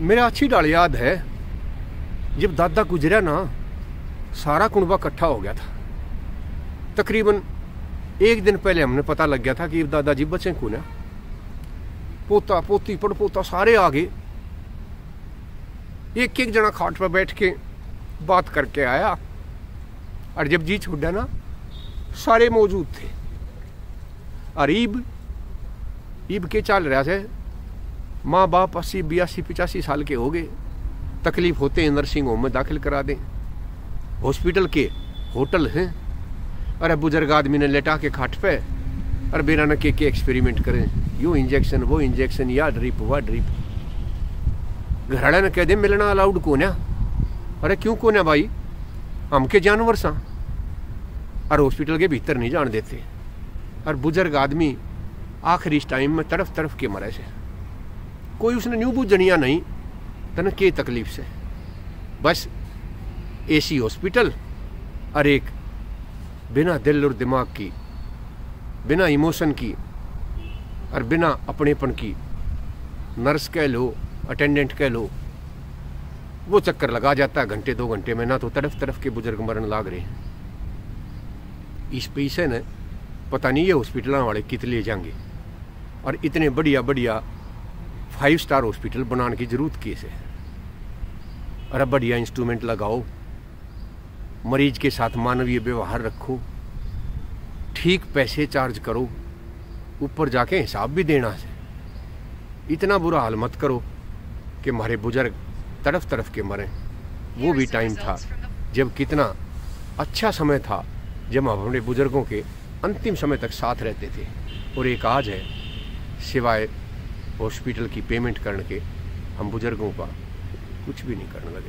मेरा अच्छी डाल याद है। जब दादा गुजरा ना, सारा कुनबा इकट्ठा हो गया था। तकरीबन एक दिन पहले हमने पता लग गया था कि दादाजी बचे कौन है। पोता, पोती, पड़पोता सारे आ गए। एक एक जना खाट पर बैठ के बात करके आया। और जब जी छूटा ना, सारे मौजूद थे। और ईब ईब के चल रहा थे। माँ बाप अस्सी बयासी पिचासी साल के हो गए। तकलीफ़ होते हैं नर्सिंग होम में दाखिल करा दें। हॉस्पिटल के होटल हैं। अरे बुज़ुर्ग आदमी ने लेटा के खाट पे। और बिना न के, के एक्सपेरिमेंट करें। यू इंजेक्शन वो इंजेक्शन या ड्रिप वह ड्रिप घराड़ा ने कह दे मिलना अलाउड कौन है? अरे क्यों कौन है भाई? हम के जानवर सा। और हॉस्पिटल के भीतर नहीं जान देते। और बुज़ुर्ग आदमी आखिरी इस टाइम में तरफ़ तरफ़ के मरे से। कोई उसने न्यू बुझनिया नहीं, तन के तकलीफ़ से? बस एसी हॉस्पिटल और एक बिना दिल और दिमाग की, बिना इमोशन की और बिना अपनेपन की नर्स कह लो, अटेंडेंट कह लो, वो चक्कर लगा जाता है घंटे, दो घंटे में, ना तो तरफ़ तरफ़ के बुज़ुर्ग मरण लाग रहे हैं। इस पैसे ने पता नहीं ये हॉस्पिटल वाले कितने जाएँगे और इतने बढ़िया बढ़िया फाइव स्टार हॉस्पिटल बनाने की ज़रूरत कैसे है अरे बढ़िया इंस्ट्रूमेंट लगाओ। मरीज़ के साथ मानवीय व्यवहार रखो। ठीक पैसे चार्ज करो। ऊपर जाके हिसाब भी देना है। इतना बुरा हाल मत करो कि हमारे बुज़ुर्ग तरफ़ तरफ़ के मरे। वो भी टाइम था जब कितना अच्छा समय था जब हम अपने बुज़ुर्गों के अंतिम समय तक साथ रहते थे। और एक आज है सिवाय हॉस्पिटल की पेमेंट करने के हम बुज़ुर्गों का कुछ भी नहीं करने लगे